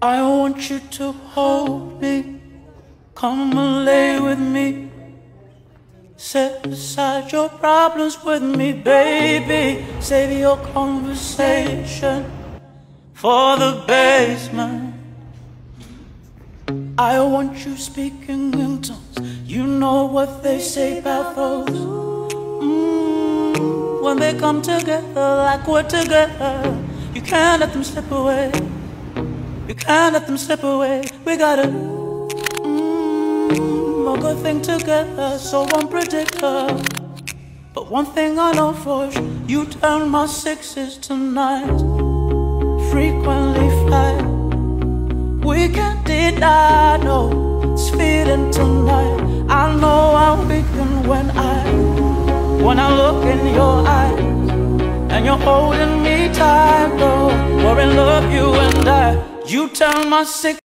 want you to hold me. Come and lay with me. Set aside your problems with me, baby. Save your conversation for the basement. I want you speaking in tongues. You know what they say about those. Mm, when they come together like we're together, you can't let them slip away. You can't let them slip away. We gotta mm, a good thing together, so unpredictable. But one thing I know for sure, you turn my sixes to nines. Frequently fly. We can't deny, no, it's feeling tonight. I know I'm weakened when I, when I look in your eyes, and you're holding me tight, though. We're in love, you and. You tell my sick.